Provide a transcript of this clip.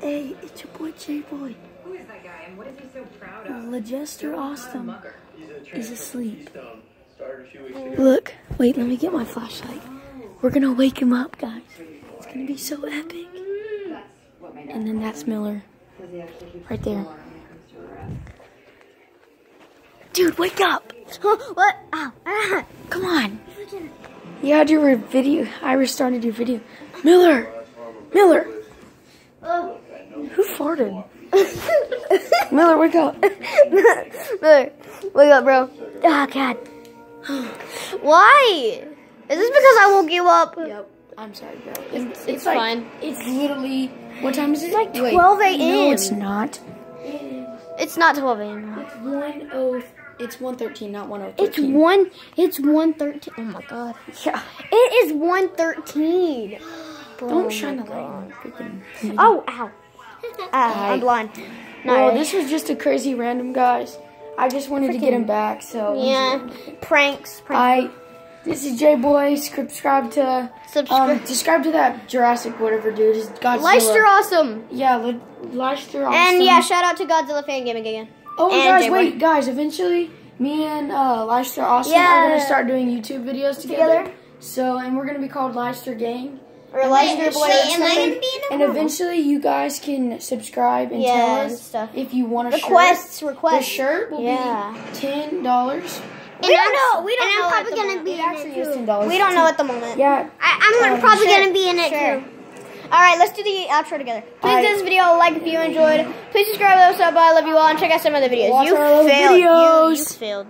Hey, it's your boy J Boy. Who is that guy and what is he so proud of? Legester Austin Mucker. is asleep. Look, wait, let me get my flashlight. We're gonna wake him up, guys. It's gonna be so epic. And then that's Miller. Right there. Dude, wake up! what? Ow. Ah. Come on. You had your video. I restarted your video. Miller! Miller! Oh. Who farted? Miller, wake up. Miller, wake up, bro. Oh, God. Why? Is this because I woke you up? Yep. I'm sorry, bro. It's, it's like, fine. It's literally. What time is it? like Wait, 12 No, it's not. It's not 12 a.m. It's one oh. It's one thirteen, not one oh It's one. It's one thirteen. Oh my god. Yeah. It is one thirteen. Don't oh, shine the light Oh, ow. Ah, I'm blind. Not Well, this was just a crazy random, guys. I just wanted to get him back, so. yeah, pranks. pranks. I. This is J Boy. Subscribe to. Subscribe. Um, subscribe to that Jurassic whatever dude. It's Godzilla. Leicester awesome. Yeah, Le- Leicester awesome. And yeah, shout out to Godzilla fan gaming again. Oh, and guys, wait, guys. Eventually, me and uh, Leicester Austin are gonna start doing YouTube videos together. Together? So, and we're gonna be called Leicester Gang. Or Leicester boy. Wait, or something. And eventually, you guys can subscribe and Yeah, tell us stuff. if you want a Requests, shirt. The requests. shirt will Yeah. be ten dollars. We don't know. We don't and know. I'm probably the gonna moment. be It in actually it is too. ten dollars. We don't know at the moment. Yeah. I, I'm Um, probably sure, gonna be in it sure. too. All right, let's do the outro together. Please Alright. give this video a like if you enjoyed. Please subscribe, let us know. I love you all, and check out some other videos. Watch you our other failed. You, you videos. failed.